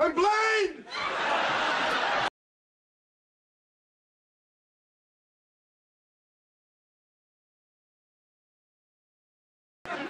I'm blind!